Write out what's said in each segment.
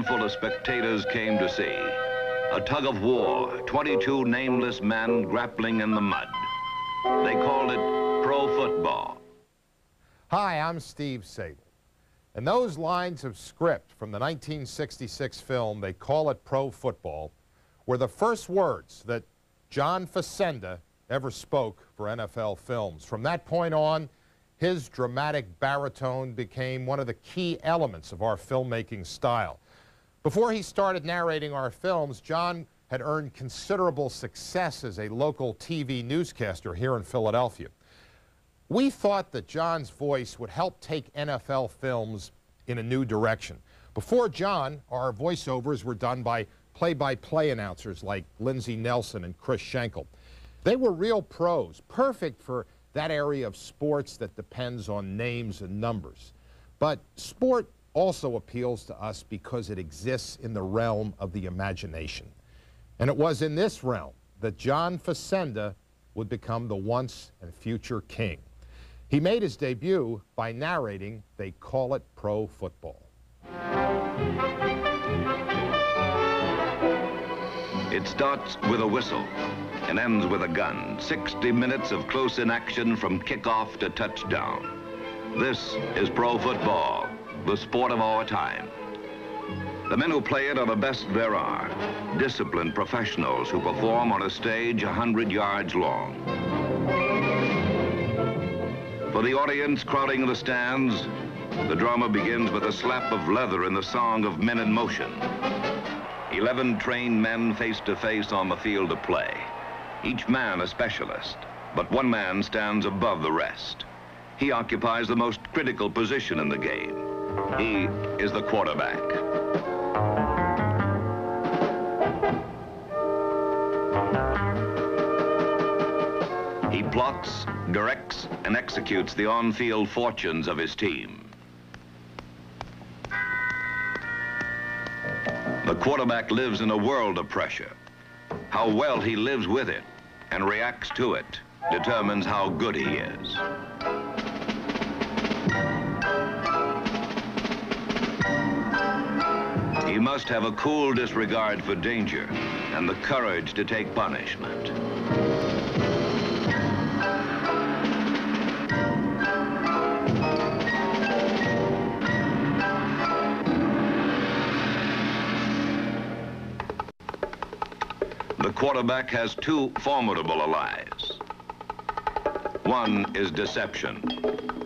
full of spectators came to see. A tug of war, 22 nameless men grappling in the mud. They called it pro football. Hi, I'm Steve Sabol. And those lines of script from the 1966 film, They Call It Pro Football, were the first words that John Facenda ever spoke for NFL films. From that point on, his dramatic baritone became one of the key elements of our filmmaking style. Before he started narrating our films, John had earned considerable success as a local TV newscaster here in Philadelphia. We thought that John's voice would help take NFL films in a new direction. Before John, our voiceovers were done by play-by-play -play announcers like Lindsey Nelson and Chris Schenkel. They were real pros, perfect for that area of sports that depends on names and numbers. But sport also appeals to us because it exists in the realm of the imagination. And it was in this realm that John Facenda would become the once and future king. He made his debut by narrating They Call It Pro Football. It starts with a whistle and ends with a gun. 60 minutes of close-in action from kickoff to touchdown. This is pro football the sport of our time. The men who play it are the best there are, disciplined professionals who perform on a stage 100 yards long. For the audience crowding the stands, the drama begins with a slap of leather in the song of men in motion. 11 trained men face to face on the field of play. Each man a specialist, but one man stands above the rest. He occupies the most critical position in the game. He is the quarterback. He plots, directs, and executes the on-field fortunes of his team. The quarterback lives in a world of pressure. How well he lives with it and reacts to it determines how good he is. Must have a cool disregard for danger and the courage to take punishment. The quarterback has two formidable allies. One is deception.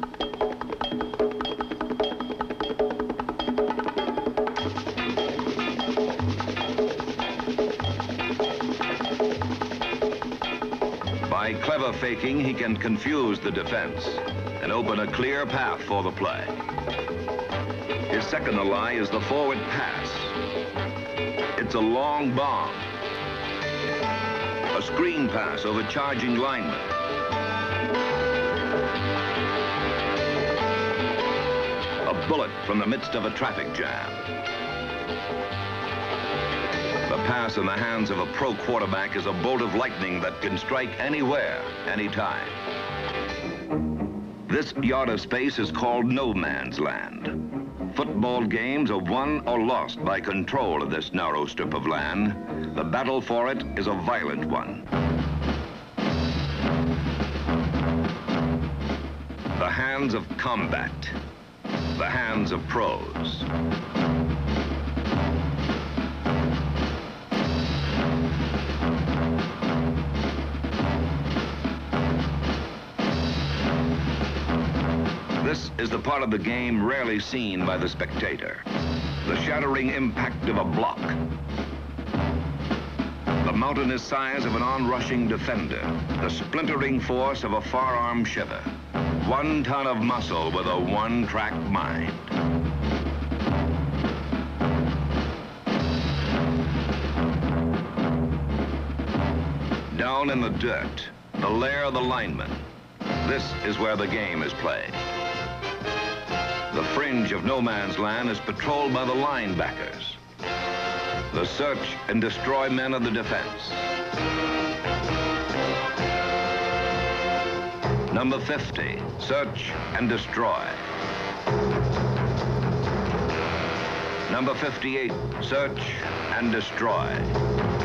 By clever faking, he can confuse the defense and open a clear path for the play. His second ally is the forward pass. It's a long bomb. A screen pass over charging linemen. A bullet from the midst of a traffic jam pass in the hands of a pro quarterback is a bolt of lightning that can strike anywhere, anytime. This yard of space is called no man's land. Football games are won or lost by control of this narrow strip of land. The battle for it is a violent one. The hands of combat. The hands of pros. This is the part of the game rarely seen by the spectator. The shattering impact of a block. The mountainous size of an onrushing defender. The splintering force of a forearm shiver. One ton of muscle with a one-track mind. Down in the dirt, the lair of the lineman. This is where the game is played. The fringe of no man's land is patrolled by the linebackers. The search and destroy men of the defense. Number 50, search and destroy. Number 58, search and destroy.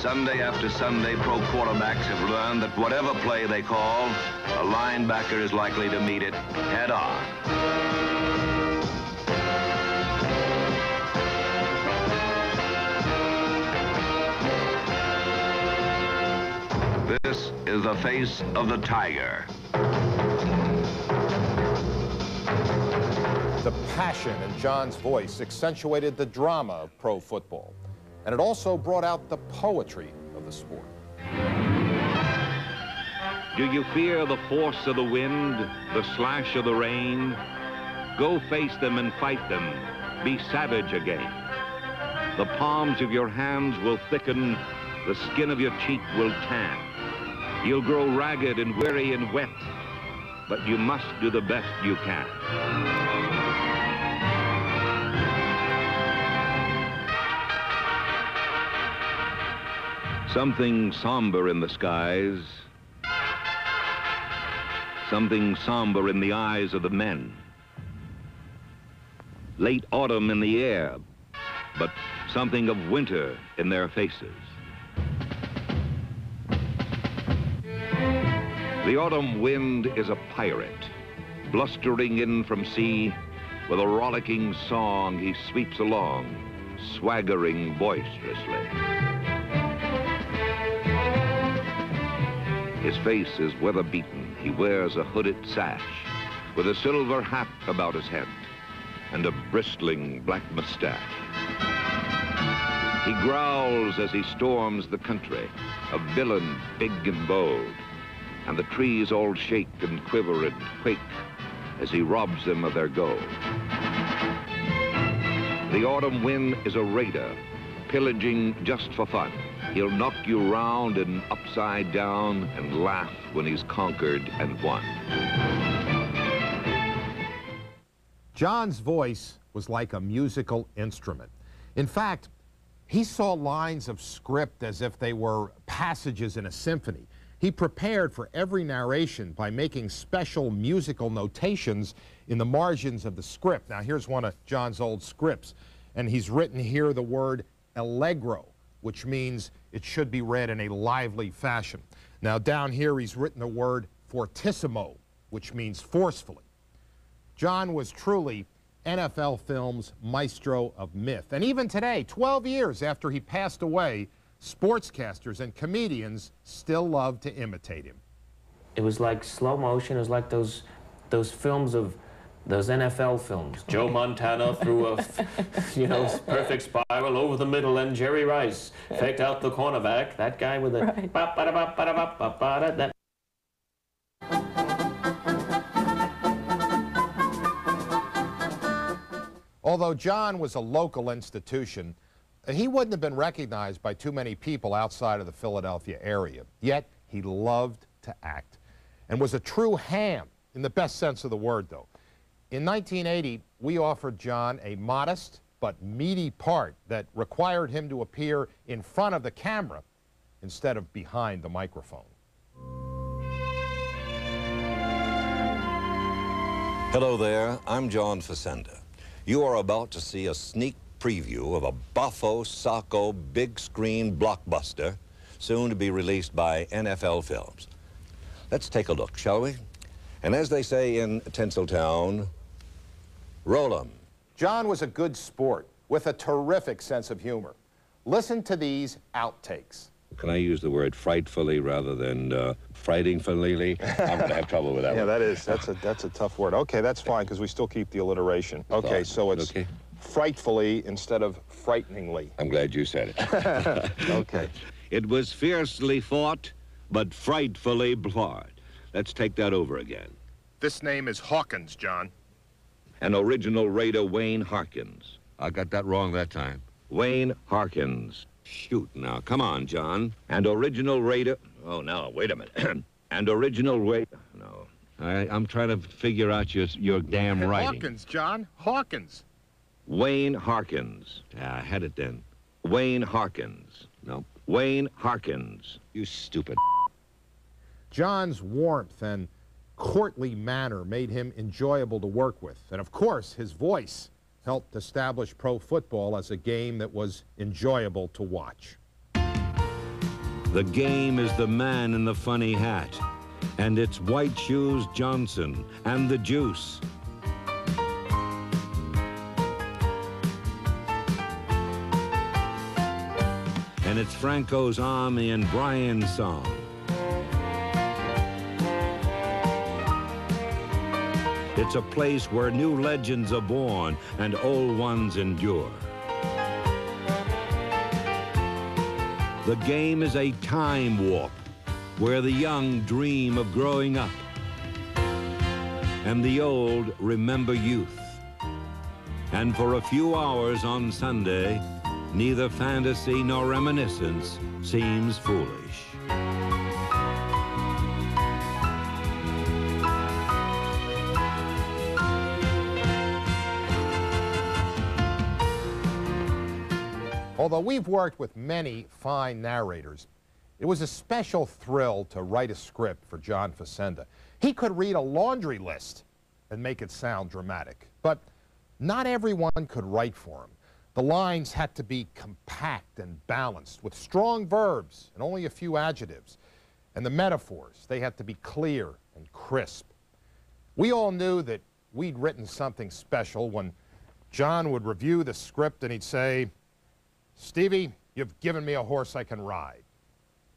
Sunday after Sunday, pro quarterbacks have learned that whatever play they call, a linebacker is likely to meet it head on. This is the face of the tiger. The passion in John's voice accentuated the drama of pro football, and it also brought out the poetry of the sport. Do you fear the force of the wind, the slash of the rain? Go face them and fight them. Be savage again. The palms of your hands will thicken, the skin of your cheek will tan. You'll grow ragged and weary and wet, but you must do the best you can. Something somber in the skies. Something somber in the eyes of the men. Late autumn in the air, but something of winter in their faces. The autumn wind is a pirate, blustering in from sea. With a rollicking song, he sweeps along, swaggering boisterously. His face is weather-beaten. He wears a hooded sash with a silver hat about his head and a bristling black mustache. He growls as he storms the country, a villain big and bold, and the trees all shake and quiver and quake as he robs them of their gold. The autumn wind is a raider, pillaging just for fun. He'll knock you round and upside down and laugh when he's conquered and won. John's voice was like a musical instrument. In fact, he saw lines of script as if they were passages in a symphony. He prepared for every narration by making special musical notations in the margins of the script. Now, here's one of John's old scripts, and he's written here the word allegro, which means it should be read in a lively fashion. Now, down here, he's written the word fortissimo, which means forcefully. John was truly NFL film's maestro of myth. And even today, 12 years after he passed away, sportscasters and comedians still love to imitate him. It was like slow motion. It was like those, those films of those NFL films. Joe Montana threw a, you know, perfect spiral over the middle, and Jerry Rice faked out the cornerback. That guy with the Right. ba ba da ba ba da ba ba ba da. That Although John was a local institution, he wouldn't have been recognized by too many people outside of the Philadelphia area. Yet, he loved to act and was a true ham, in the best sense of the word, though. In 1980, we offered John a modest but meaty part that required him to appear in front of the camera instead of behind the microphone. Hello there, I'm John Facenda. You are about to see a sneak preview of a Buffo Sacco big screen blockbuster soon to be released by NFL Films. Let's take a look, shall we? And as they say in Tinseltown, roll 'em. John was a good sport with a terrific sense of humor. Listen to these outtakes. Can I use the word frightfully rather than uh, frightingfully? I'm going to have trouble with that Yeah, one. that is, that's a, that's a tough word. Okay, that's fine, because we still keep the alliteration. Okay, so it's Okay. frightfully instead of frighteningly. I'm glad you said it. Okay. it was fiercely fought, but frightfully blard. Let's take that over again. This name is Hawkins, John. An original Raider Wayne Harkins. I got that wrong that time. Wayne Harkins. Shoot now, come on, John. And original Raider. Oh, no, wait a minute. and original Raider. No. I, I'm trying to figure out your, your damn writing. Hawkins, John. Hawkins. Wayne Harkins. Yeah, I had it then. Wayne Harkins. No. Wayne Harkins. You stupid. John's warmth and courtly manner made him enjoyable to work with. And of course, his voice helped establish pro football as a game that was enjoyable to watch. The game is the man in the funny hat, and it's White Shoes Johnson and the Juice. And it's Franco's Army and Brian's song. It's a place where new legends are born and old ones endure. The game is a time warp where the young dream of growing up and the old remember youth. And for a few hours on Sunday, neither fantasy nor reminiscence seems foolish. Although we've worked with many fine narrators, it was a special thrill to write a script for John Facenda. He could read a laundry list and make it sound dramatic, but not everyone could write for him. The lines had to be compact and balanced with strong verbs and only a few adjectives. And the metaphors, they had to be clear and crisp. We all knew that we'd written something special when John would review the script and he'd say, Stevie, you've given me a horse I can ride.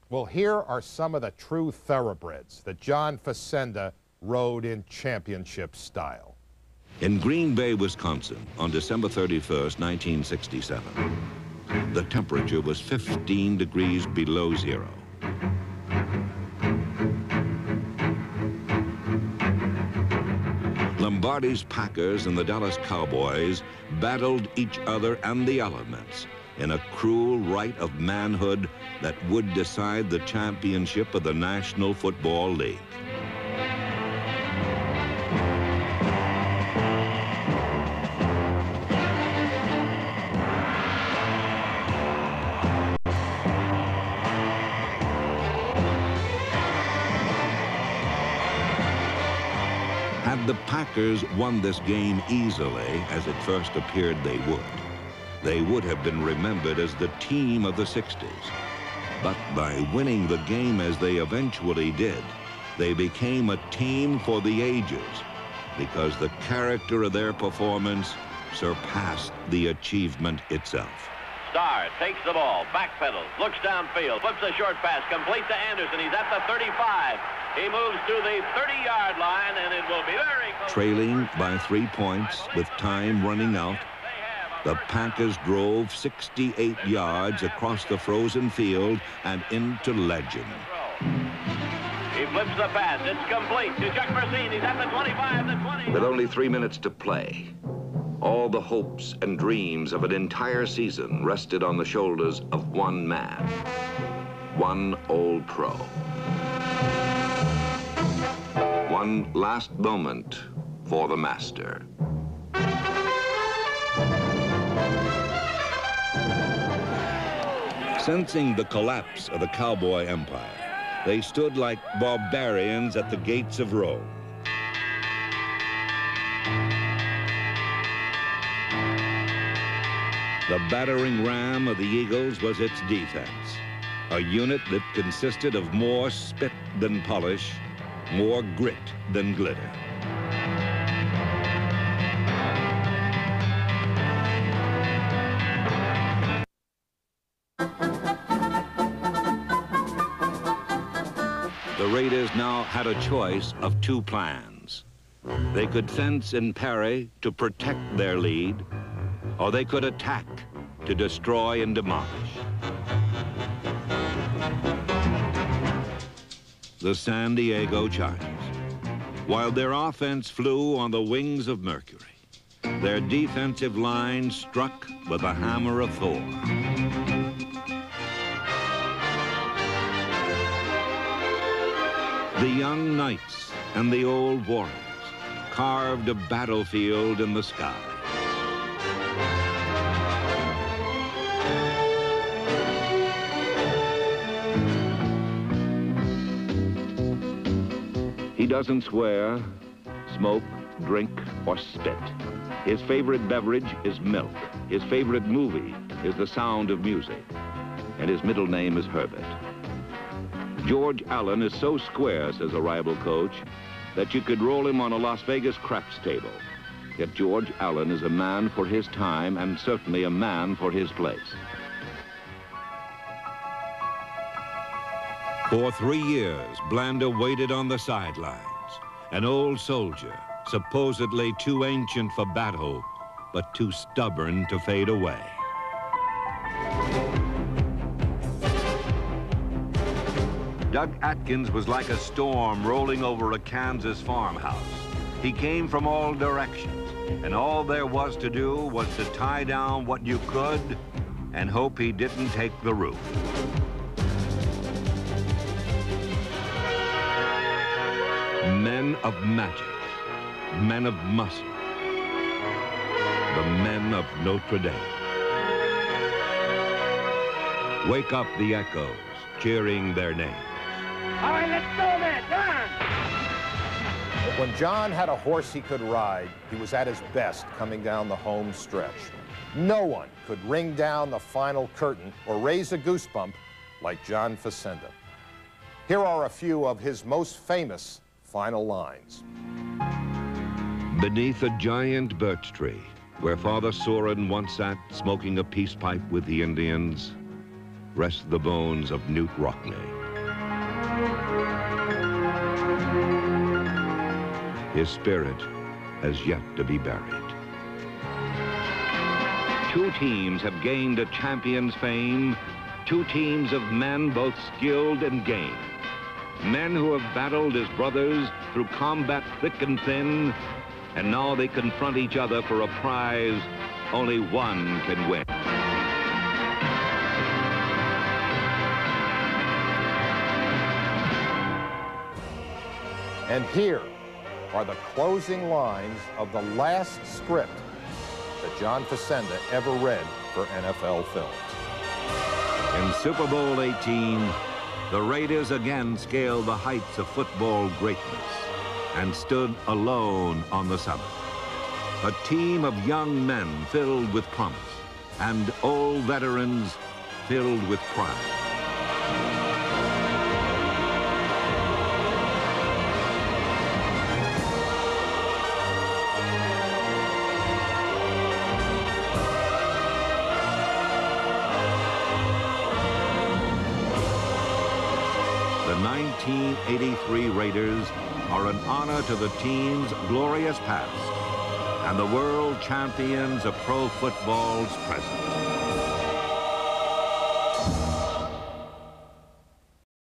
Well, here are some of the true thoroughbreds that John Facenda rode in championship style. In Green Bay, Wisconsin, on December 31st, 1967, the temperature was 15 degrees below zero. Lombardi's Packers and the Dallas Cowboys battled each other and the elements in a cruel rite of manhood that would decide the championship of the National Football League. Had the Packers won this game easily, as it first appeared they would, they would have been remembered as the team of the 60s. But by winning the game as they eventually did, they became a team for the ages because the character of their performance surpassed the achievement itself. Starr takes the ball, backpedals, looks downfield, flips a short pass, complete to Anderson. He's at the 35. He moves to the 30-yard line, and it will be very close. Trailing by three points with time running out, the Packers drove 68 yards across the frozen field and into legend. He flips the pass. It's complete to Chuck Mercein. He's at the 25, the 20. With only three minutes to play, all the hopes and dreams of an entire season rested on the shoulders of one man, one old pro. One last moment for the master. Sensing the collapse of the cowboy empire, they stood like barbarians at the gates of Rome. The battering ram of the Eagles was its defense, a unit that consisted of more spit than polish, more grit than glitter. The Raiders now had a choice of two plans. They could fence and parry to protect their lead, or they could attack to destroy and demolish. The San Diego Chargers. While their offense flew on the wings of Mercury, their defensive line struck with the hammer of Thor. The young knights and the old warriors carved a battlefield in the sky. He doesn't swear, smoke, drink, or spit. His favorite beverage is milk. His favorite movie is The Sound of Music. And his middle name is Herbert. George Allen is so square, says a rival coach, that you could roll him on a Las Vegas craps table. Yet George Allen is a man for his time and certainly a man for his place. For three years, Blanda waited on the sidelines. An old soldier, supposedly too ancient for battle, but too stubborn to fade away. Doug Atkins was like a storm rolling over a Kansas farmhouse. He came from all directions, and all there was to do was to tie down what you could and hope he didn't take the roof. Men of magic, men of muscle, the men of Notre Dame. Wake up the echoes, cheering their names. All right, let's go then. Come on. When John had a horse he could ride, he was at his best coming down the home stretch. No one could ring down the final curtain or raise a goosebump like John Facenda. Here are a few of his most famous final lines. Beneath a giant birch tree, where Father Sorin once sat smoking a peace pipe with the Indians, rest the bones of Knute Rockne. His spirit has yet to be buried. Two teams have gained a champion's fame, two teams of men both skilled and game. Men who have battled as brothers through combat thick and thin, and now they confront each other for a prize only one can win. And here are the closing lines of the last script that John Facenda ever read for NFL Films. In Super Bowl 18, the Raiders again scaled the heights of football greatness and stood alone on the summit. A team of young men filled with promise and old veterans filled with pride. 1983 Raiders are an honor to the team's glorious past and the world champions of pro football's present.